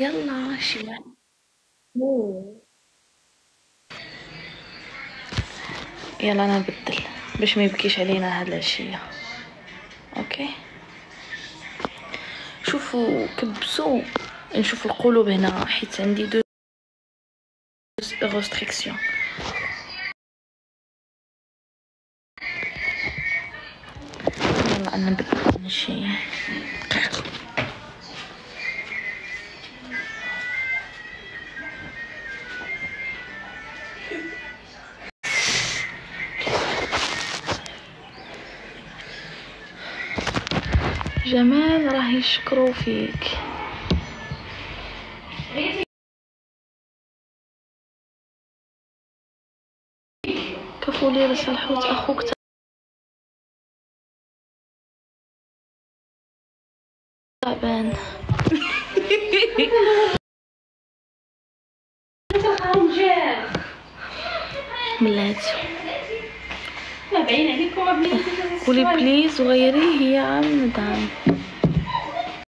يلا واحد يلا أنا نبدل باش ما يبكيش علينا هاد العشيه أوكي. شوفوا كبسوا. نشوف القلوب هنا. حيت عندي دو ريستريكسيون يلا أنا نبدل شي جمال راه يشكرو فيك. كفولي رسل حوت أخوك. تعبان. ملاتو ما باين عليكم قولي بليز وغيري هي عم مدام